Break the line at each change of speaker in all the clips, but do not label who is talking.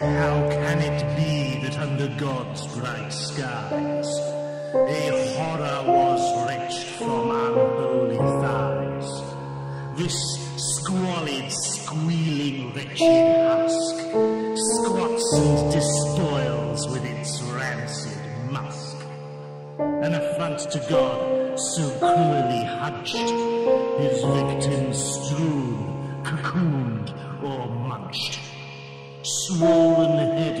How can it be that under God's bright skies a horror was wrenched from unholy thighs? This squalid, squealing, wretched husk squats and despoils with its rancid musk. An affront to God so cruelly hunched, his victims strewn, cocooned, or munched
swollen head.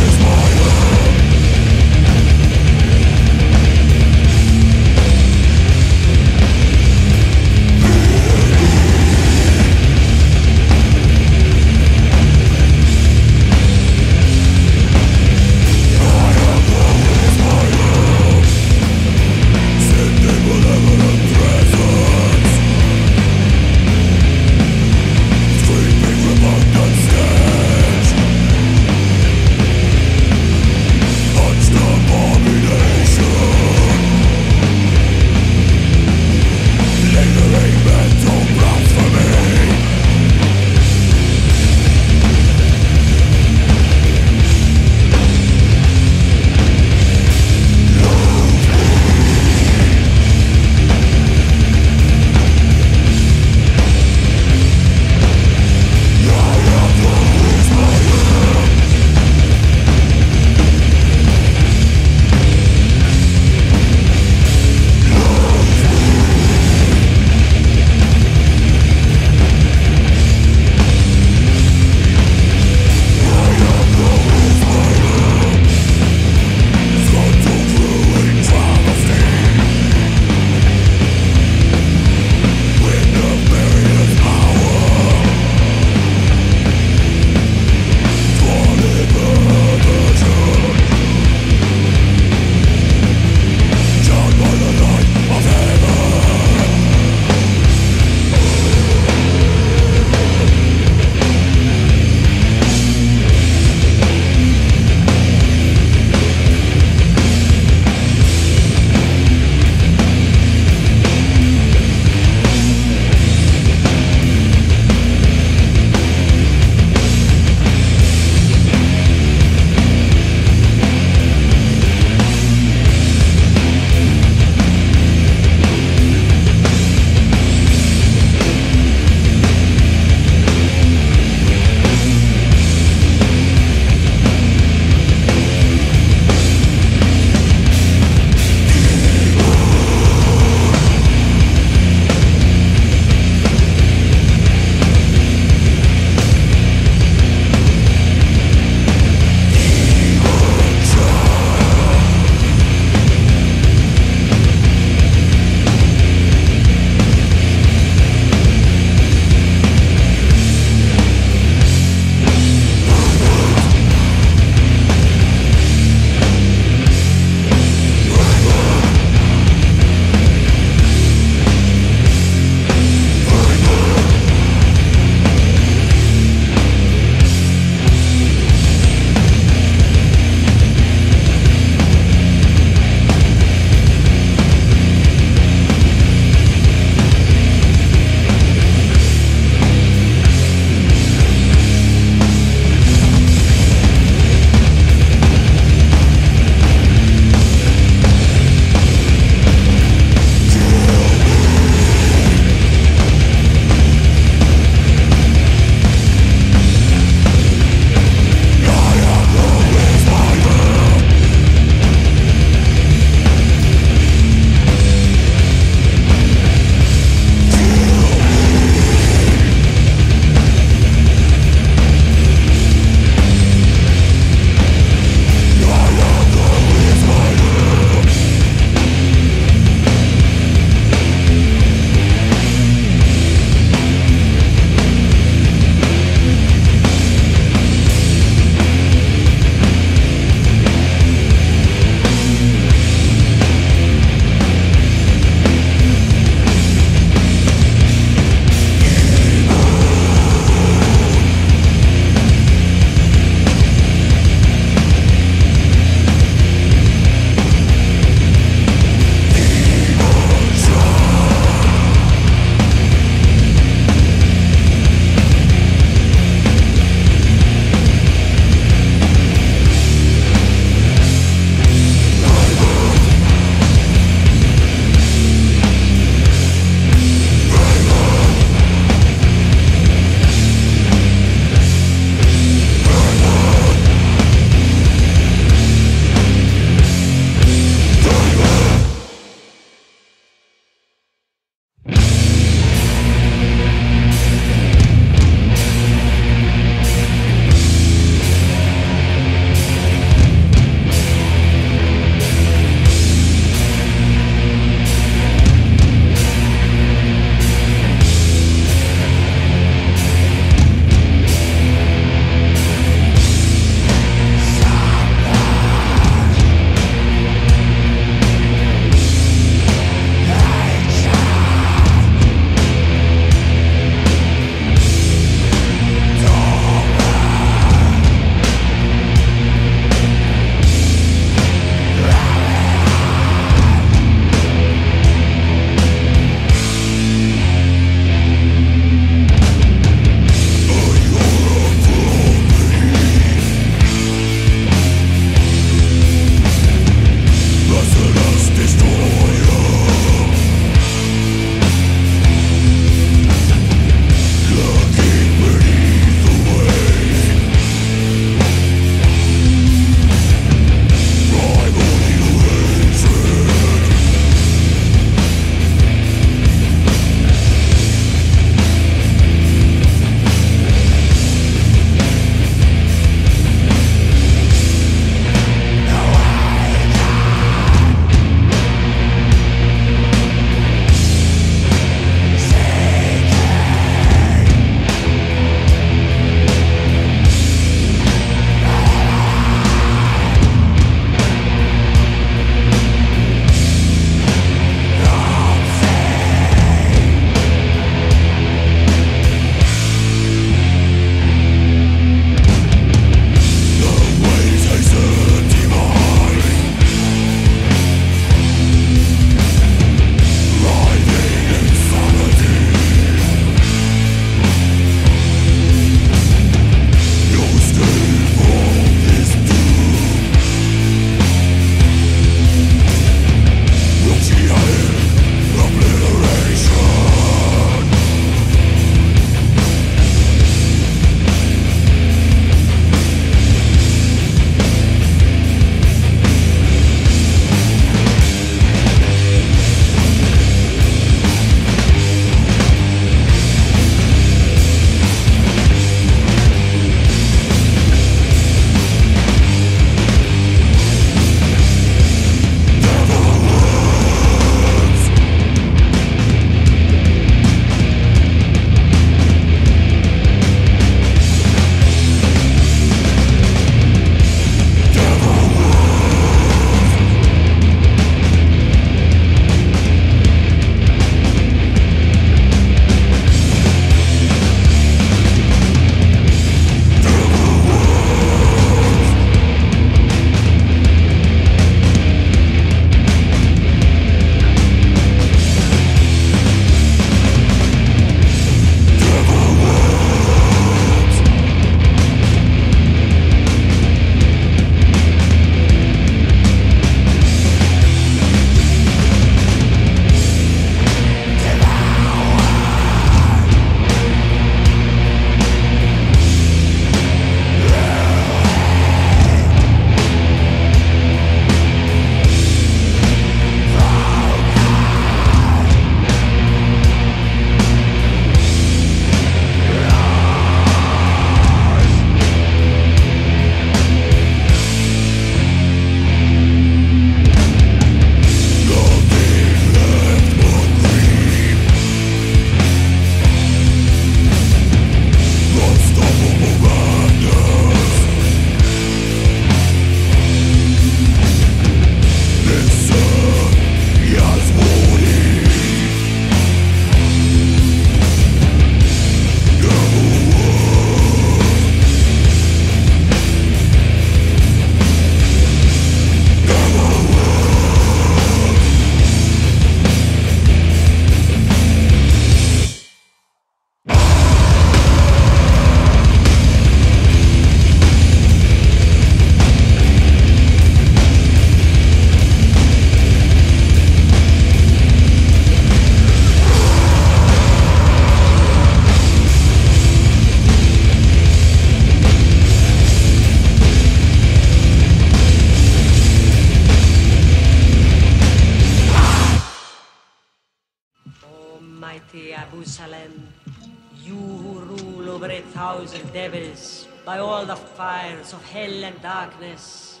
Of hell and darkness,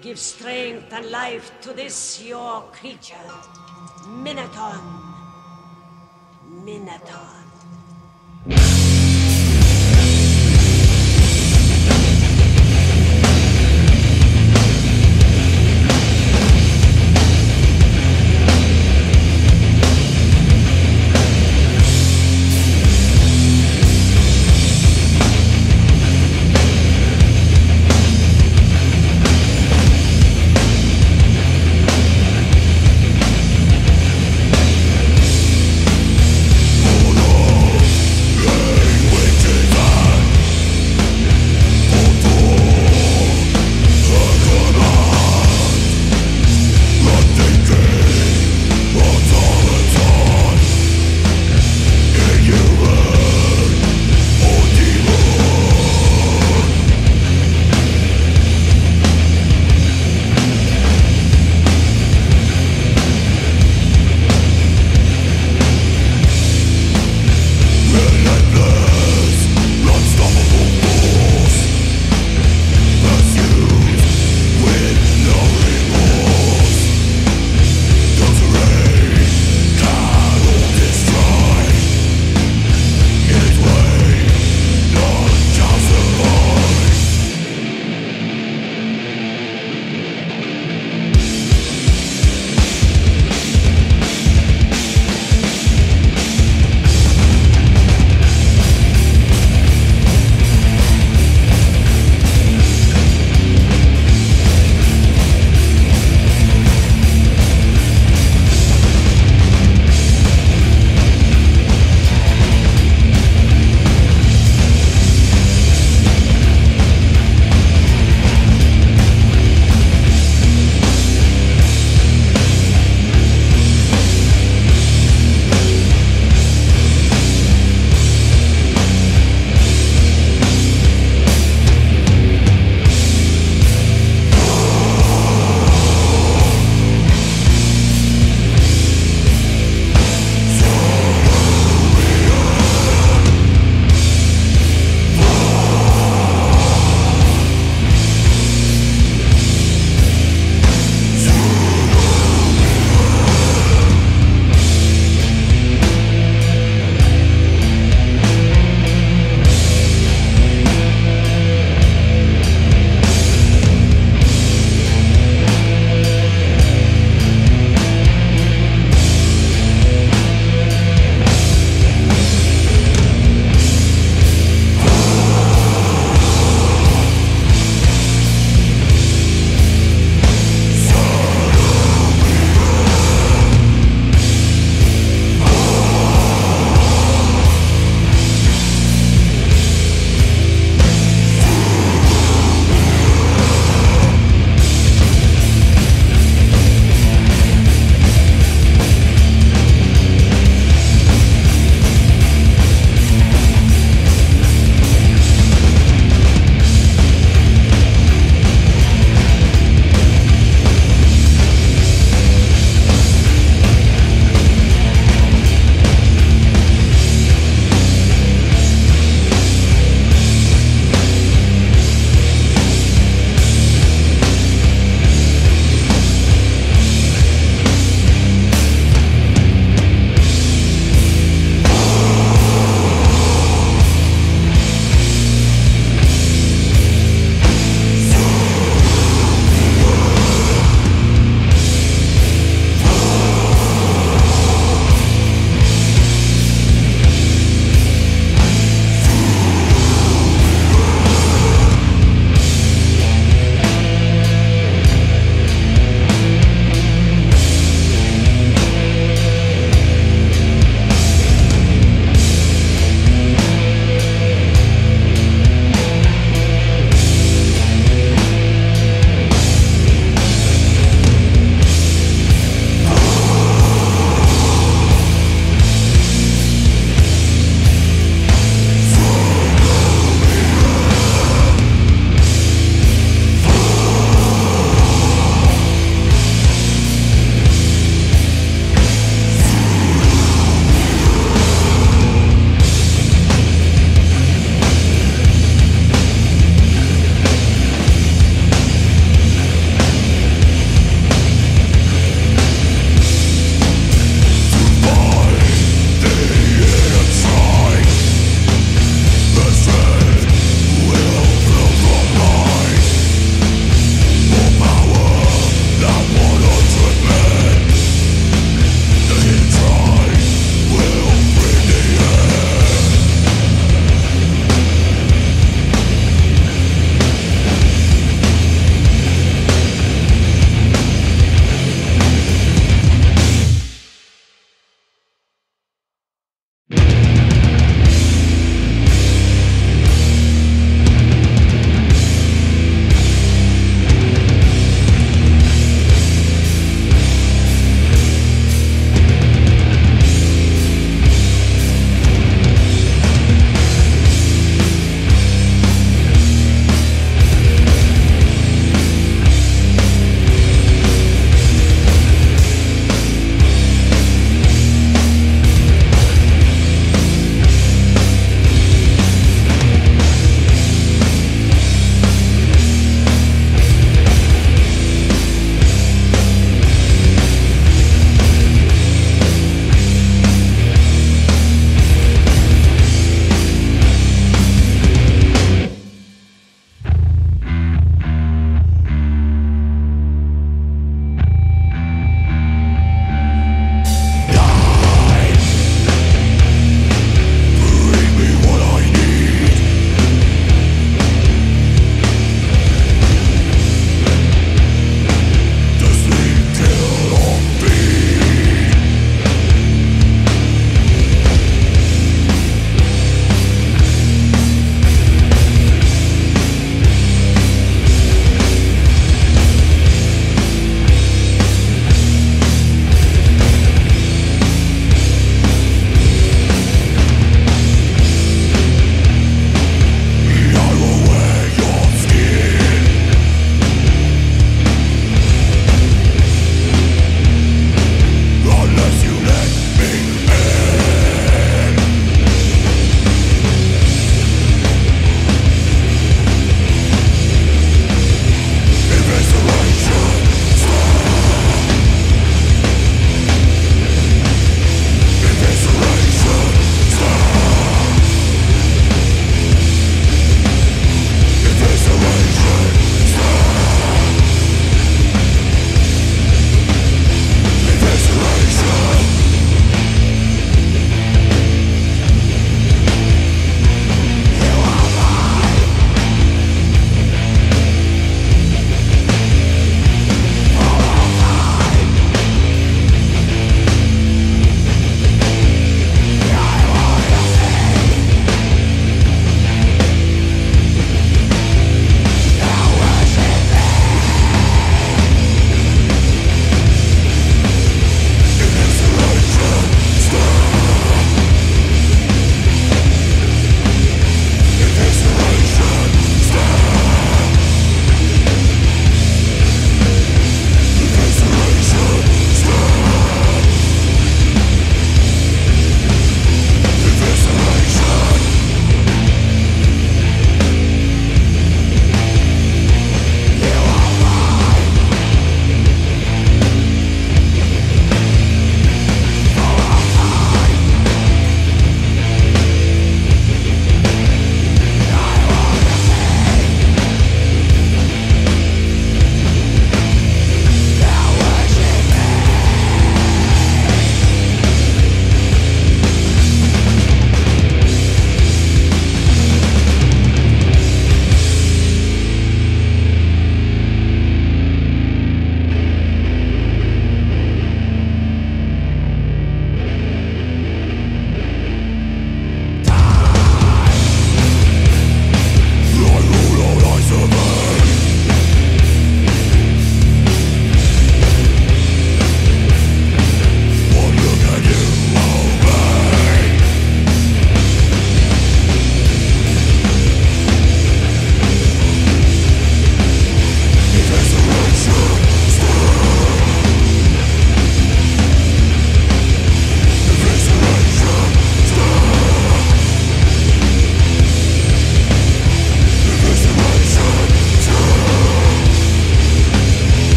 give strength and life to this your creature, Minaton. Minaton.